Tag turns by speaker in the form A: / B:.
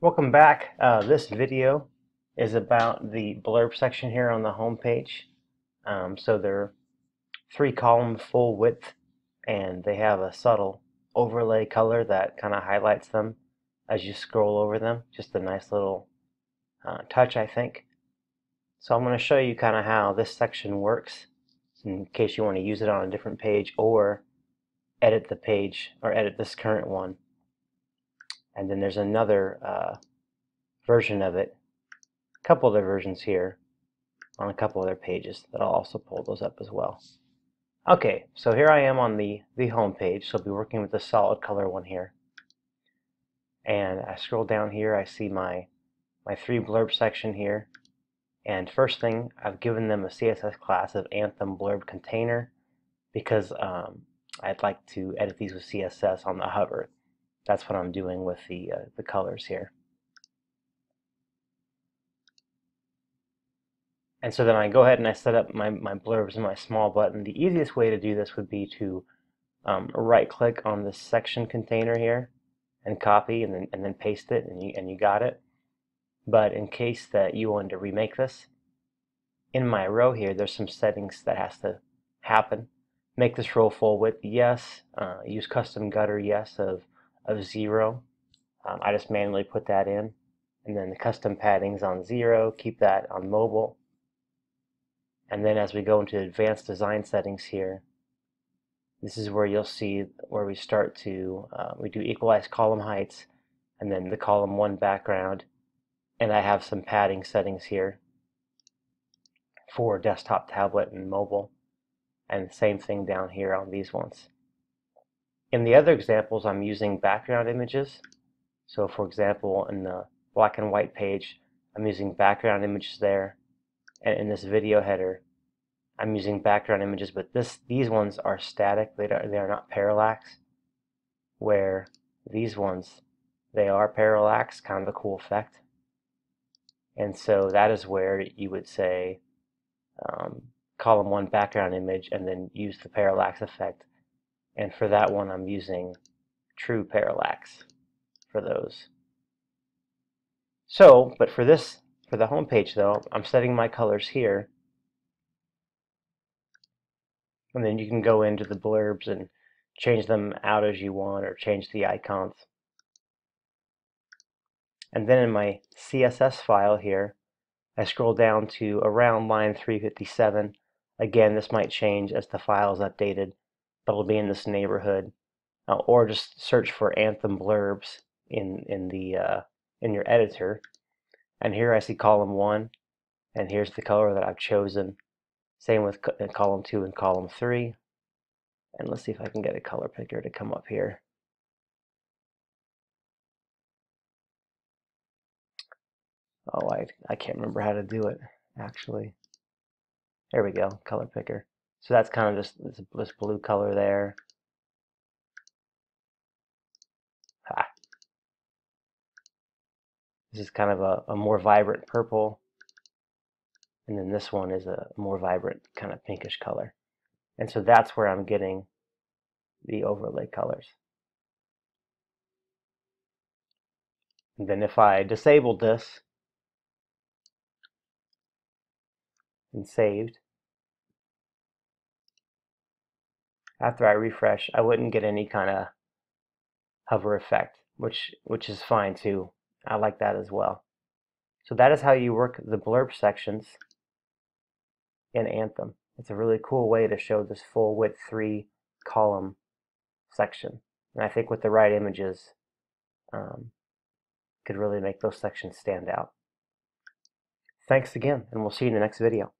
A: Welcome back. Uh, this video is about the blurb section here on the home page. Um, so they're three column full width and they have a subtle overlay color that kind of highlights them as you scroll over them. Just a nice little uh, touch I think. So I'm going to show you kind of how this section works in case you want to use it on a different page or edit the page or edit this current one and then there's another uh, version of it, a couple other versions here on a couple other pages that I'll also pull those up as well. Okay, so here I am on the, the home page, so I'll be working with the solid color one here. And I scroll down here, I see my, my three blurb section here. And first thing, I've given them a CSS class of Anthem Blurb Container because um, I'd like to edit these with CSS on the hover that's what I'm doing with the, uh, the colors here. And so then I go ahead and I set up my, my blurbs and my small button. The easiest way to do this would be to um, right click on this section container here and copy and then, and then paste it and you, and you got it. But in case that you want to remake this, in my row here there's some settings that has to happen. Make this row full width, yes. Uh, use custom gutter, yes, of of zero. Um, I just manually put that in. And then the custom paddings on zero, keep that on mobile. And then as we go into advanced design settings here, this is where you'll see where we start to, uh, we do equalize column heights and then the column one background. And I have some padding settings here for desktop, tablet, and mobile. And same thing down here on these ones. In the other examples, I'm using background images. So for example, in the black and white page, I'm using background images there. And in this video header, I'm using background images, but this these ones are static. They are, they are not parallax, where these ones, they are parallax, kind of a cool effect. And so that is where you would say um, column one background image and then use the parallax effect and for that one, I'm using true parallax for those. So, but for this, for the home page though, I'm setting my colors here. And then you can go into the blurbs and change them out as you want or change the icons. And then in my CSS file here, I scroll down to around line 357. Again, this might change as the file is updated that'll be in this neighborhood, uh, or just search for Anthem blurbs in in the uh, in your editor. And here I see column one, and here's the color that I've chosen. Same with co uh, column two and column three. And let's see if I can get a color picker to come up here. Oh, I, I can't remember how to do it, actually. There we go, color picker. So that's kind of just this, this blue color there. Ha. This is kind of a, a more vibrant purple. And then this one is a more vibrant kind of pinkish color. And so that's where I'm getting the overlay colors. And then if I disabled this and saved, after I refresh, I wouldn't get any kind of hover effect, which which is fine too. I like that as well. So that is how you work the blurb sections in Anthem. It's a really cool way to show this full width three column section. And I think with the right images, um, could really make those sections stand out. Thanks again, and we'll see you in the next video.